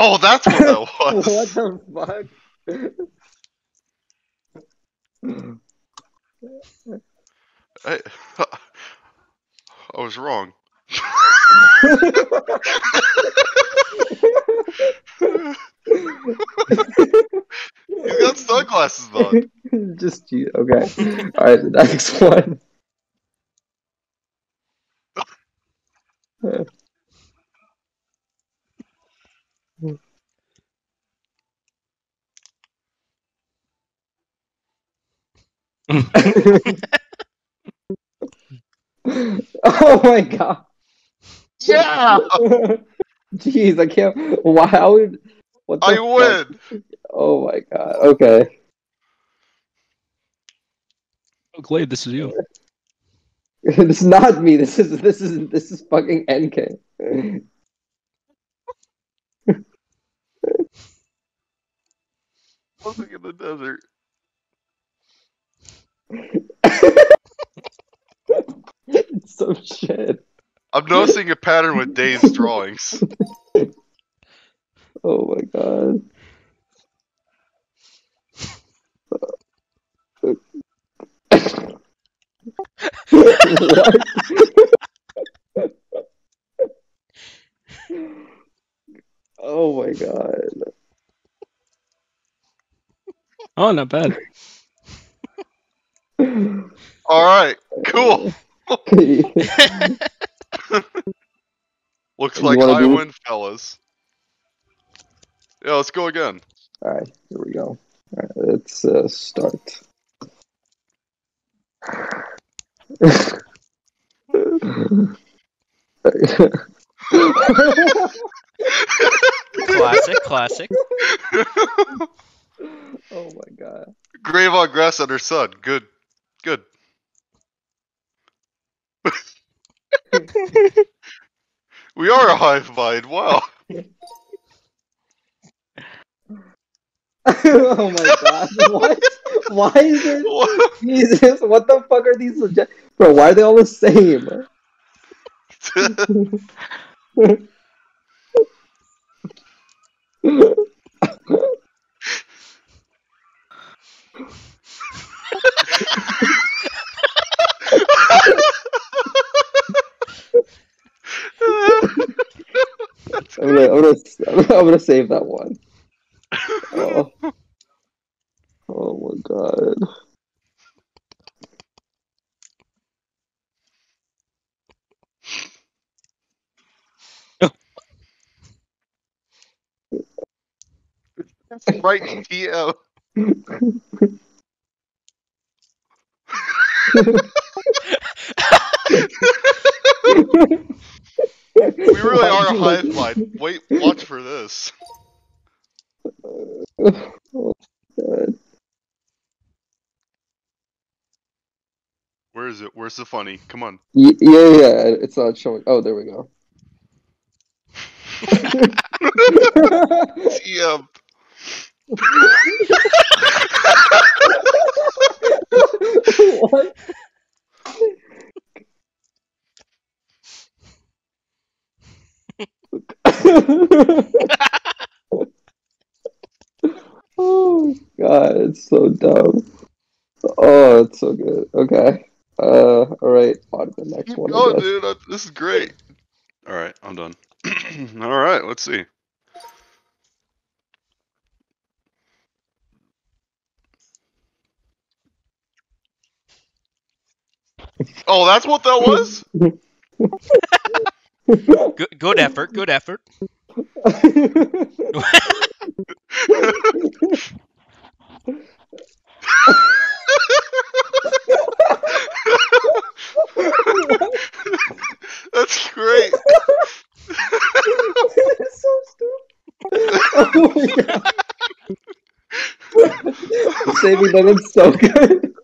Oh, that's what that was. what the fuck? I, I was wrong. He's got sunglasses on. Just you. Okay. All right. The next one. oh my god. Yeah, Jeez, I can't. Why would? What the I fuck? win. Oh my god. Okay. Oh, Glade, this is you. This is not me. This is this is this is fucking NK. Living in the desert. Some shit. I'm noticing a pattern with Dave's drawings. Oh my god. oh my god. Oh, not bad. All right, cool. Looks like I do- win, fellas. Yeah, let's go again. All right, here we go. All right, let's uh, start. Classic, classic. oh my god. Grave on grass under sun. Good, good. we are a hive mind. Wow. oh my god. What? Why is it? What? Jesus, what the fuck are these? Suggest- Bro, why are they all the same? I'm gonna, I'm gonna, I'm gonna save that one. Oh, oh my god. right TM. We really are a hive mind. Wait, watch for this. Oh, Where is it? Where's the funny? Come on. Y- yeah, yeah, it's not showing. Oh, there we go. What? oh god, it's so dumb. Oh, it's so good. Okay. Uh, all right. On to the next Keep one. I going, guess. dude. I- This is great. All right, I'm done. All right, let's see. Oh, that's what that was? Good, good effort, good effort. That's great. it's so stupid. Oh my god. Saving them is so good.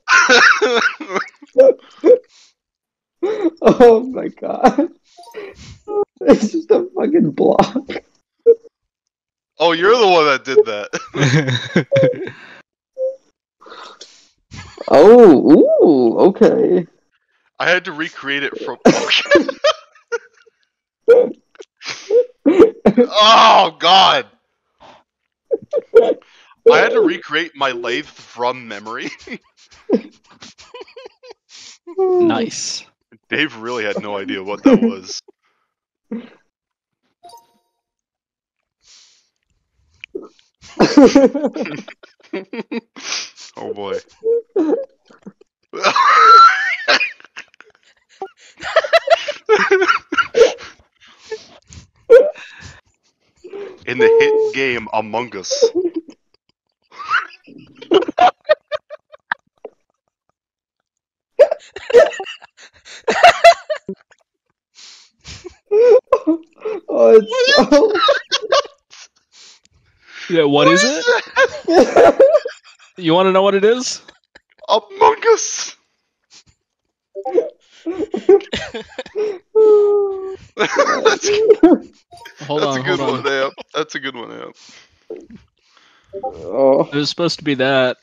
Oh my god. It's just a fucking block. oh, you're the one that did that. Oh, ooh, okay. I had to recreate it from. oh God! I had to recreate my lathe from memory. Nice. Dave really had no idea what that was. oh boy. In the hit game Among Us. oh, it's Yeah, what is it? You want to know what it is? Among Us. so. that's Hold that's on, a good hold on. one, Amp. That's a good one, Amp. oh. It was supposed to be that.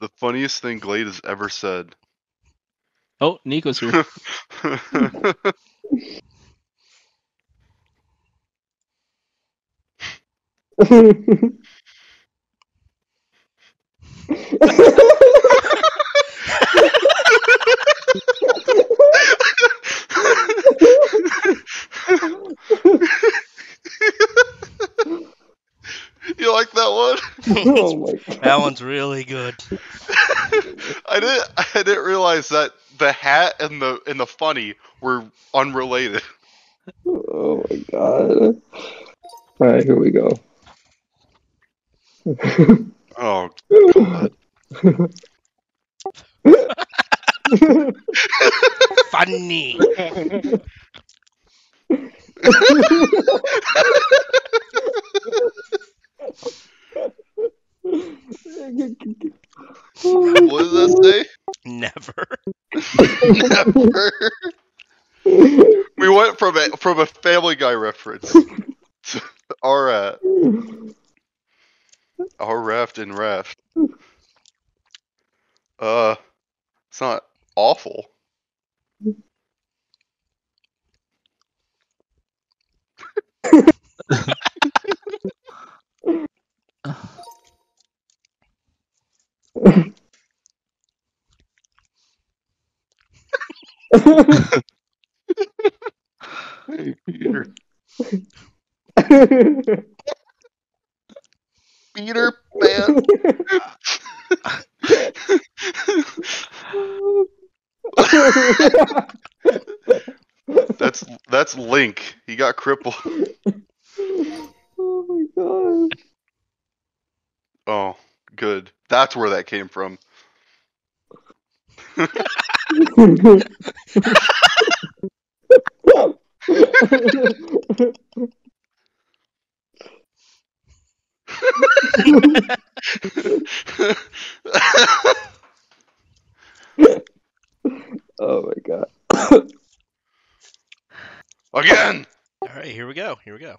The funniest thing Glade has ever said. Oh, Niko's here. You like that one? oh my god. That one's really good. I didn't. I didn't realize that the hat and the and the funny were unrelated. Oh my god. Alright, here we go. Oh, god. Funny. what does that Never. say? Never. We went from a from a Family Guy reference to our uh, our raft and raft. Uh, it's not awful. Hey, Peter. Peter Pan. That's that's Link. He got crippled. oh my god. Oh, good. That's where that came from. oh my god. Again. All right, here we go. Here we go.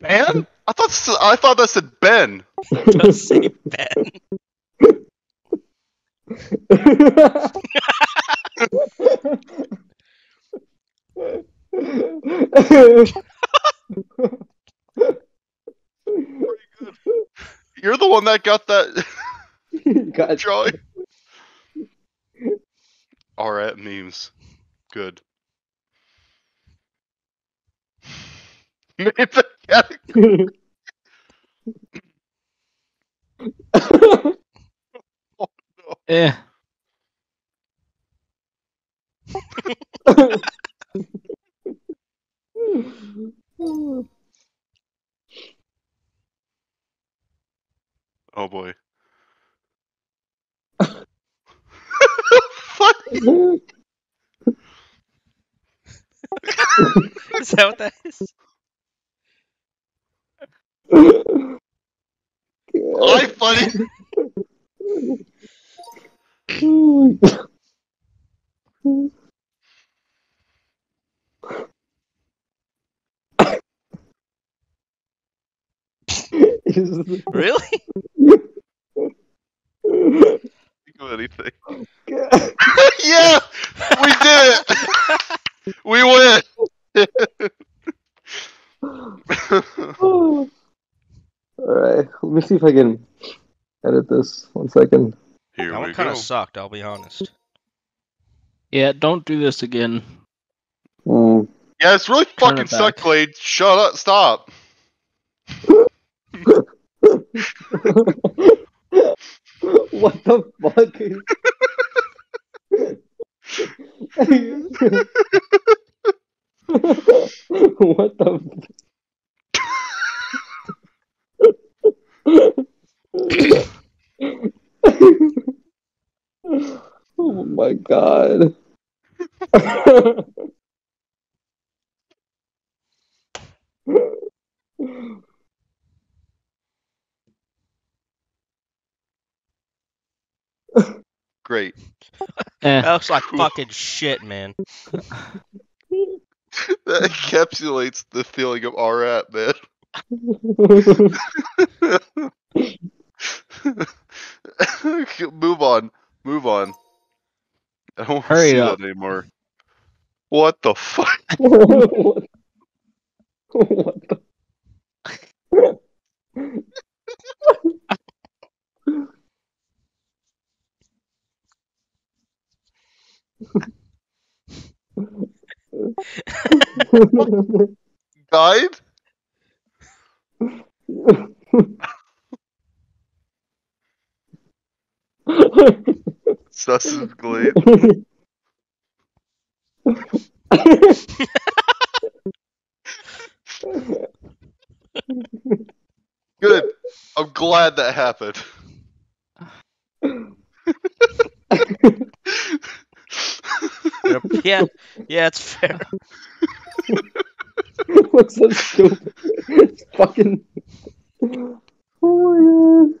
Ben? I thought I thought that said Ben. Just say Ben. You're the one that got that God, drawing. Alright, memes. Good. The category. Eh. Oh boy. Fuck. Is that what that is? I funny. Really? of anything. yeah, we did it. we win. Alright, let me see if I can edit this. One second. Here That we one kind of sucked. I'll be honest. Yeah, don't do this again. Hmm. Yeah, it's really Turn fucking it suck, back. Glade. Shut up. Stop. what the fuck? is- what the? oh my god. Great. Eh, That looks like fucking shit, man. That encapsulates the feeling of our app, man. Move on. Move on. I don't want to Hurry see up. that anymore. What the fuck? what? what the? Guide? Suss's Glade. Good. I'm glad that happened. yeah, yeah, it's fair. Looks so stupid. It's fucking. Oh my god.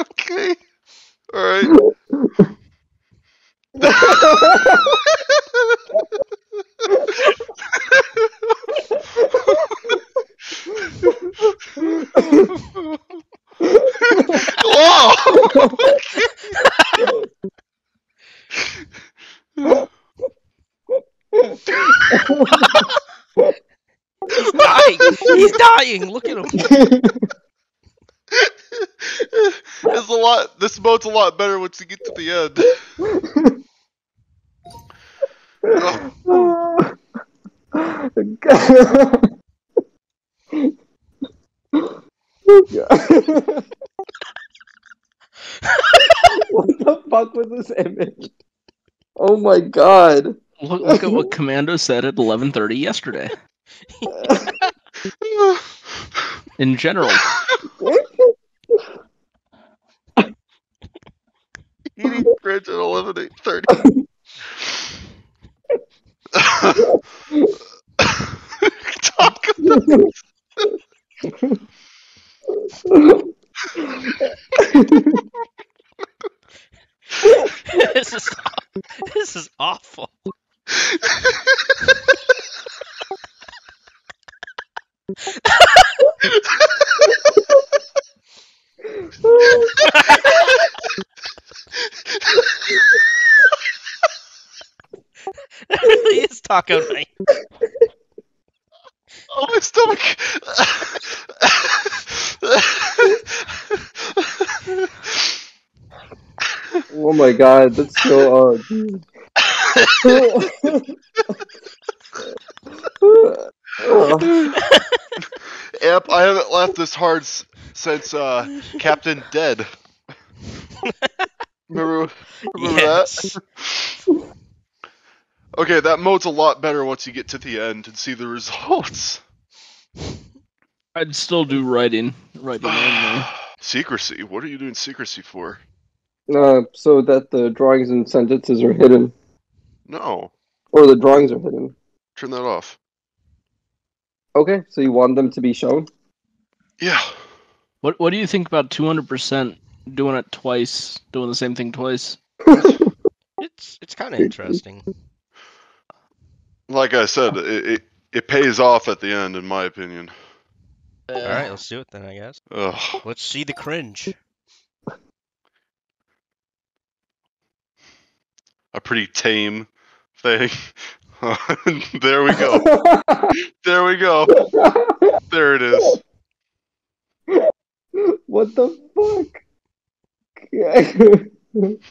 Okay. Alright. Whoa! He's dying. He's dying. Look at him. it's a lot. This mode's a lot better once you get to the end. Oh, what the fuck was this image? Oh my god. look, look at what Commando said at 11:30 yesterday. In general, this is awful. It really is taco night. Oh, my stomach. Oh my god, that's so odd. Amp, I haven't laughed this hard s- since uh, Captain Dead. remember, remember Yes. that? okay, that mode's a lot better once you get to the end and see the results. I'd still do writing. Writing only. secrecy. What are you doing secrecy for? Uh, so that the drawings and sentences are hidden. No. Or the drawings are hidden. Turn that off. Okay, so you want them to be shown? Yeah. What What do you think about two hundred percent doing it twice, doing the same thing twice? It's it's kind of interesting. Like I said, it, it it pays off at the end, in my opinion. All right, let's do it then. I guess. Ugh. Let's see the cringe. A pretty tame thing. there we go. There we go. There it is. what the fuck?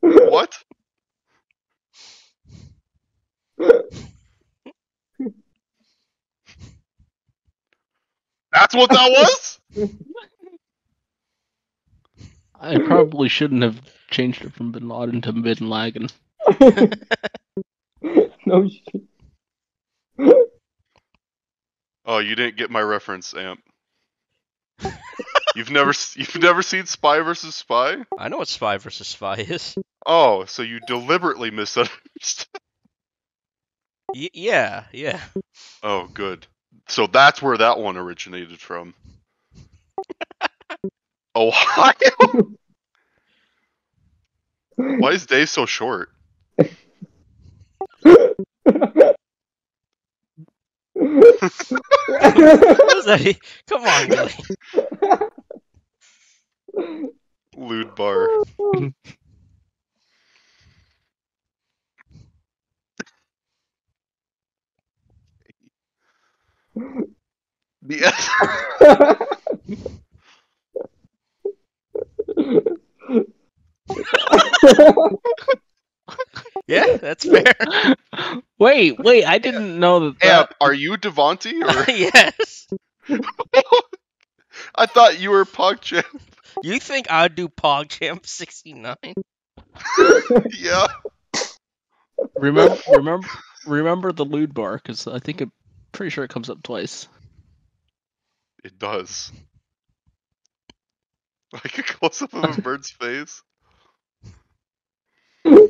What? That's what that was? I probably shouldn't have changed it from Bin Laden to Bin Laden. no shit. Oh, you didn't get my reference, Amp. You've never you've never seen Spy versus Spy? I know what spy versus spy is. Oh, so you deliberately misunderstood. Y- yeah, yeah. Oh, good. So that's where that one originated from. Ohio? Why is Dave so short? What was that? Come on, Billy. Lewd bar. The Yeah, that's fair. wait, wait! I didn't know that. Amp, that are you Devontae or yes. I thought you were PogChamp. You think I'd do PogChamp 69? Yeah. remember, remember, remember the lewd bar because I think I'm pretty sure it comes up twice. It does. Like a close up of a bird's face. okay.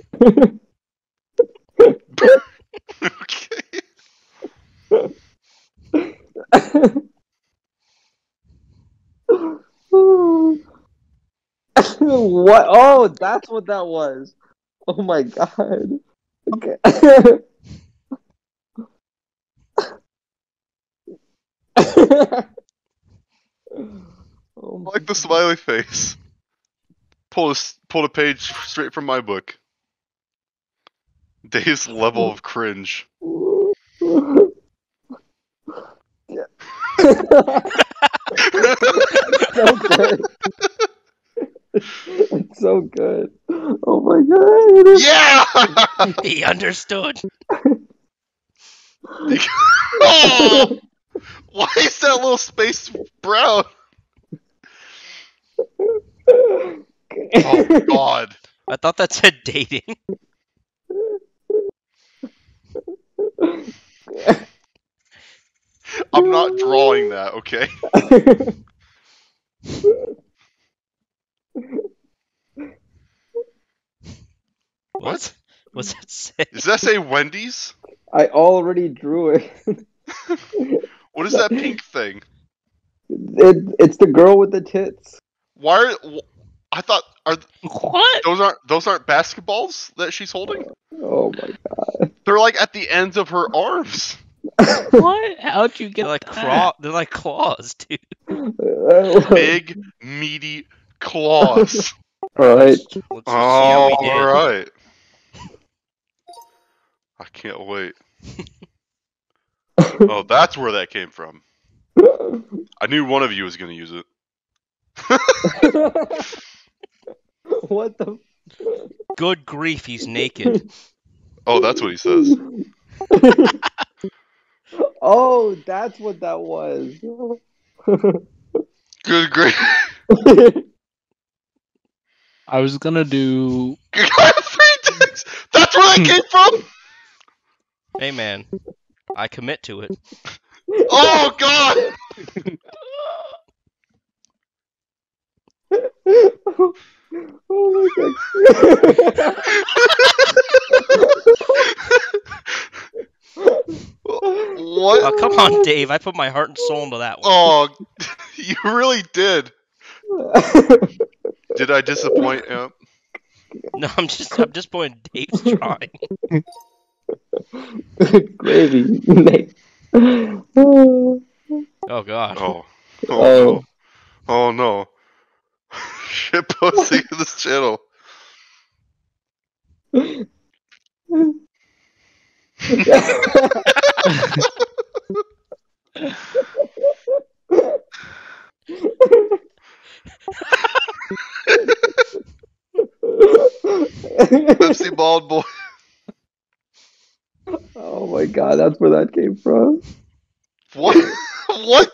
what? Oh, that's what that was. Oh my god. Okay. oh like the smiley face. Pull a, s- pull a page straight from my book. Dave's level of cringe. so good. it's so good. Oh my god. Yeah! He understood. oh! Why is that little space brown? Oh god. I thought that said dating. I'm not drawing that, okay? What? What's that say? Does that say Wendy's? I already drew it. What is that pink thing? it. It's the girl with the tits. Why are I thought are What? those aren't those aren't basketballs that she's holding? Oh my god. They're like at the ends of her arms. What? How'd you get They're like that? craw- They're like claws, dude. Big, meaty claws. Alright. Let's, let's see how Oh, we did. all right. I can't wait. Oh, that's where that came from. I knew one of you was going to use it. what the? Good grief, he's naked. Oh, that's what he says. oh, that's what that was. Good grief. I was gonna do. Three dicks. That's where that came from. hey, man. I commit to it. Oh God. oh my god. what? Oh, come on, Dave. I put my heart and soul into that one. Oh, you really did. did I disappoint him? No, I'm just I'm disappointed Dave's trying. Gravy. oh god. Oh. Oh, oh. oh no. Shit posting to this channel. Pepsi Bald Boy. oh my god, that's where that came from. What? what?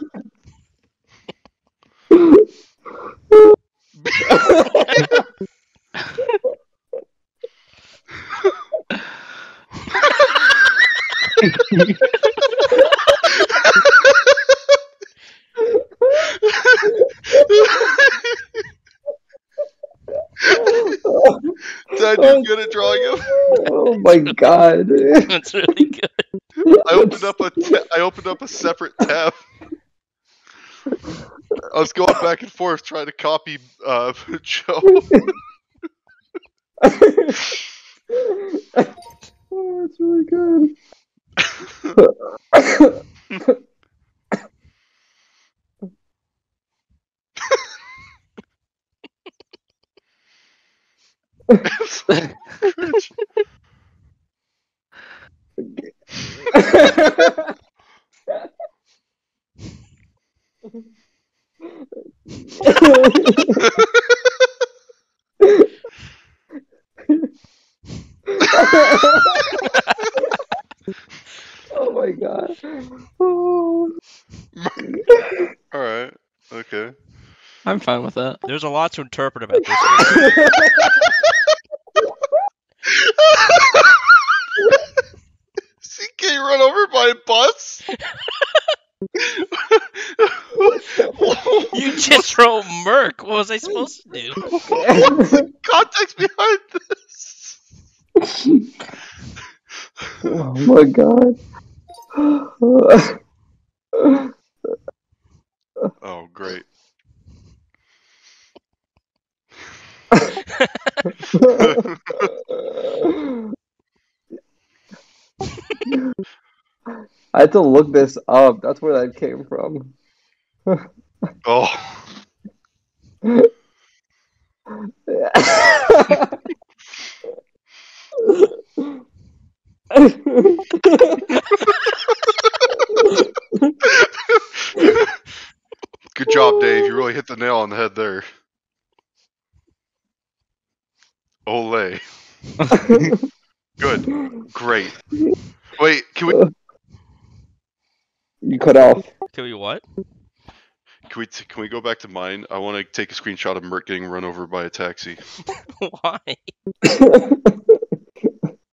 Dad, you're good at drawing him. Oh my god. That's really good. I opened up a ta- I opened up a separate tab. I was going back and forth trying to copy uh, Joe. oh, that's really good. Oh my god. Oh. All right. Okay. I'm fine with that. There's a lot to interpret about this one. CK run over by a bus. You just wrote Merc. What was I supposed to do? What's the context behind this? oh my god. Oh, great. I had to look this up. That's where that came from. Oh, good job, Dave. You really hit the nail on the head there. Ole. Good. Great. Wait, can we you cut off. Tell you what? can we t- can we go back to mine? I want to take a screenshot of Merc getting run over by a taxi. Why?